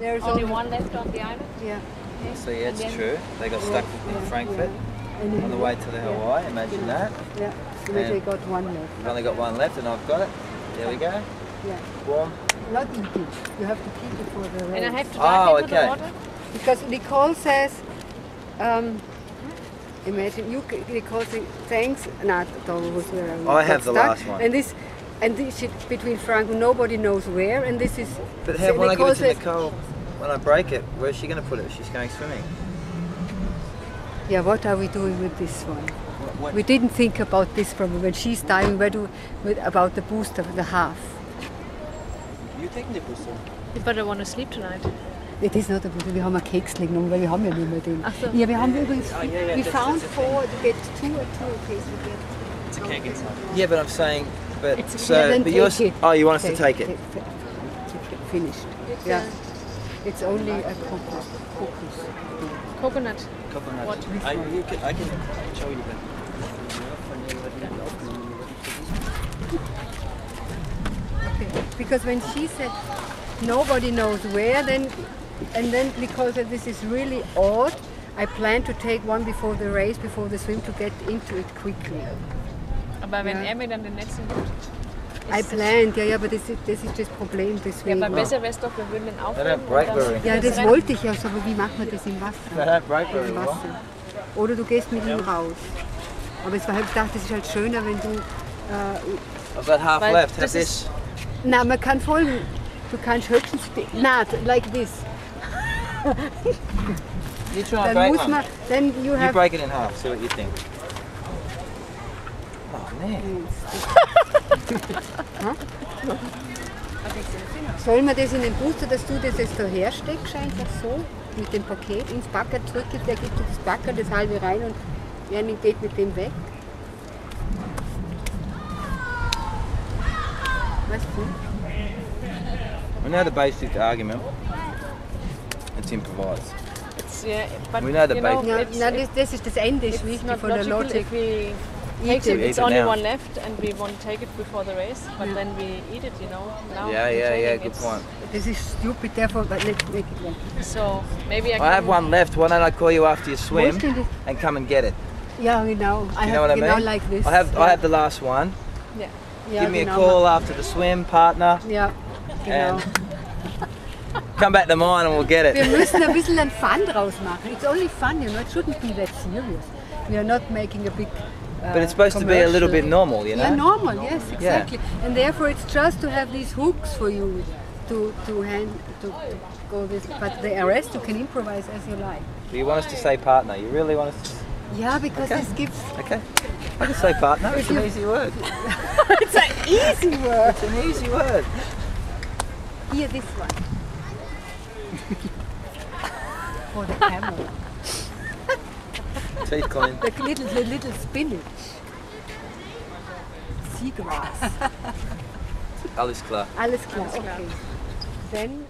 There's Only one left on the island. Yeah. So yeah, it's then- true. They got stuck in Frankfurt And on the way to the Hawaii. Imagine that. Yeah. So And- they got one left. I've only got one left, and I've got it. There we go. Yeah. Warm. Not eating. You have to keep it for the race. And I have to Oh, dive into okay. the water. Because Nicole says, um, imagine you Nicole says thanks. Not was where I, I have got the stuck. last one. And this, and this shit between Frank, nobody knows where. And this is. But so how, when I give it to Nicole, when I break it, where's she going to put it? She's going swimming. Yeah, what are we doing with this one? What, what? We didn't think about this problem when she's diving. Where do with about the booster, the half? You taking the booster? But I want to sleep tonight. It is not a booster. Wir haben einen Keks genommen, weil wir haben ja nicht mehr den. Ach so. Ja, wir haben übrigens. Oh, yeah, yeah, we that's- found that's four to get two or two in case we get. It's a keg inside. Yeah, but I'm saying, but It's so, Yeah, then but yours. it. Oh, you want us to Take- take it? take- take- Finished. It's Yeah. a It's only a cocos. cocos. coconut. Coconut. What? I, you can, I can show you that. Okay. Because when she said nobody knows where, then and then because this is really odd, I plan to take one before the race, before the swim, to get into it quickly. Aber wenn Ja. er mir dann den letzten gibt. I planned, ja, ja, aber das ist das, ist das Problem Ja, deswegen. aber besser wäre es doch, wir würden den very. Ja, das wollte ich ja, so, aber wie macht man das im Wasser? Im. Wasser. Oder du gehst mit ihm raus. Aber es war halt, ich dachte, es ist halt schöner, wenn du. Äh, I've got half left. Have das this. ist- na, man kann folgen. Du kannst höchstens. Not like this. You try and Dann break muss one. man. Then you You break it in half. See what you think. Oh man. Sollen wir das in den Booster, dass du das jetzt da hersteckst, einfach so, mit dem Paket ins Backer zurückgibst, der gibt dir das Backer, das halbe rein und er geht mit dem weg? Weißt du? We know the basic argument. It's improvised. It's, yeah, but, We know the you know, basic- Ja, it's, na, das, das ist das Ende, ist it's wichtig not von der logical Logik. If take it, it. it's it only now. one left and we want to take it before the race, but then we eat it, you know. Now Yeah, yeah, yeah. Good it's- point. Das ist stupid, therefore, but let's make it one. So maybe I, I have one left. Why don't I call you after you swim ist denn das? and come and get it? Ja, genau. I You know have, what I genau mean? like this. I have ja. I have the last one. Yeah. ja, Give me a genau. call after the swim, partner. Ja, genau. And come back to mine and we'll get Wir it. müssen ein bisschen ein Fun draus machen. It's only fun, you know. It shouldn't be that serious. We are not making a big. But it's supposed to be a little bit normal, you know. Yeah, normal. Yes, exactly. And therefore, it's just to have these hooks for you to to hand to, to go this. But the rest you can improvise as you like. Do you want us to say partner? You really want us to? Yeah, because Okay. this gives. Okay. I can say partner. It's an easy word. it's an easy word. It's an easy word. Here, this one. for the camera. Teeth clean. The little, the little spinach. Seagrass. Alles klar. Alles klar, okay. Then